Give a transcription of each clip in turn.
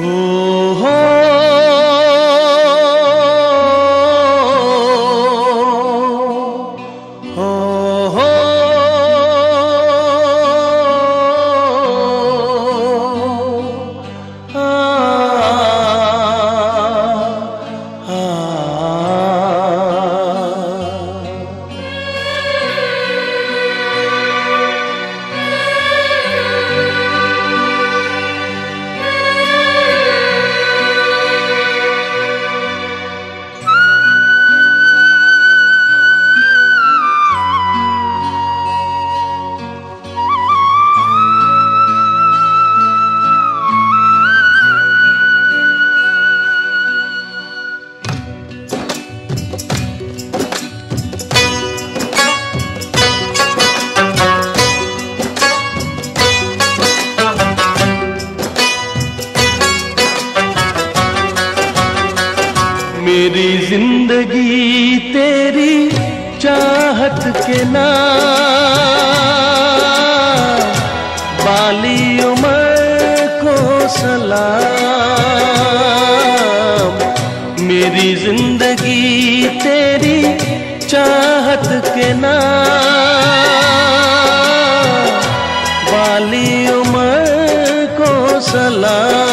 मेरी चाहत के नाम, बाली उम्र को सलाम। मेरी ज़िंदगी तेरी चाहत के नाम, बाली उम्र को सलाम।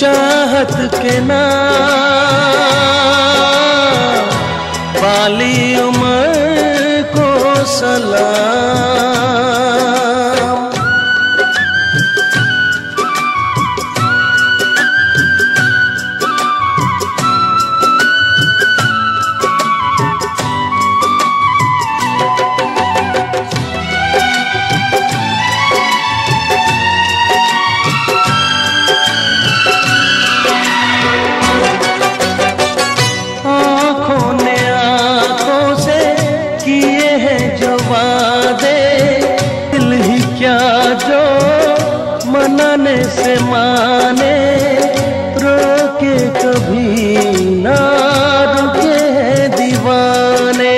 चाहत के ना पाली उमर को सलाम। मनाने से माने, रोके कभी ना रुके दीवाने।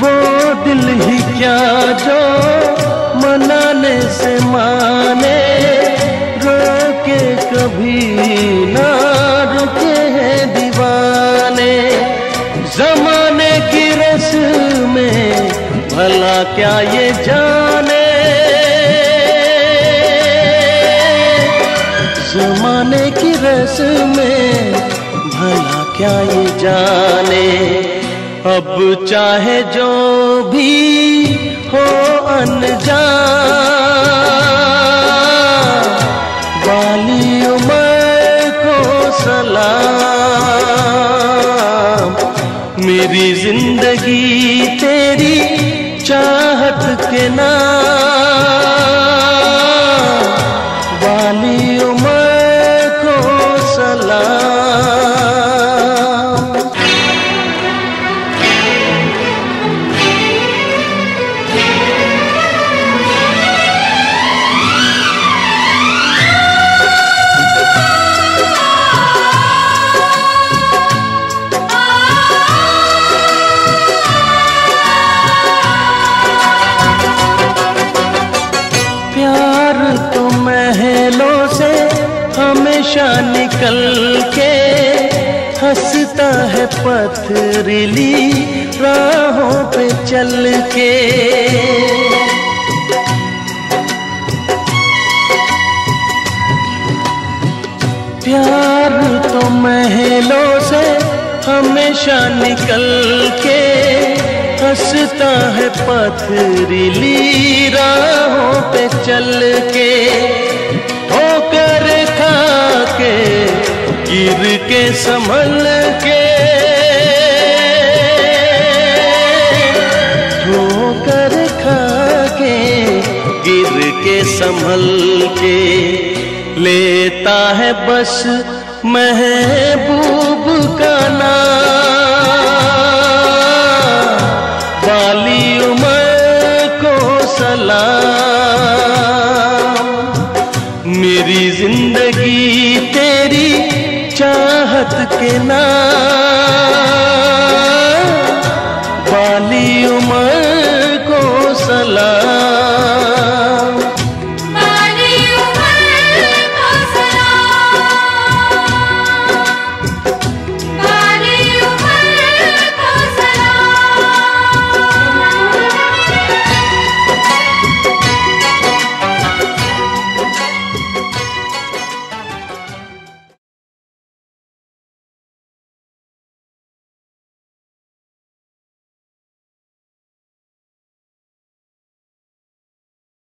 वो दिल ही क्या जो मनाने से माने, रोके कभी ना क्या ये जाने। जमाने की रस में भला क्या ये जाने। अब चाहे जो भी हो अनजान, वाली उम्र को सलाम। मेरी ज़िंदगी तेरी चाहत के नाम हमेशा निकल के हंसता है पथरीली राहों पे चल के। प्यार तो महलों से हमेशा निकल के हंसता है पथरीली राहों पे चल के। ठोकर गिर के संभल के ठोकर खा के गिर के संभल के लेता है बस महबूब का नाम। वाली उमर को सलाम। मेरी ज़िंदगी तेरी के नाम।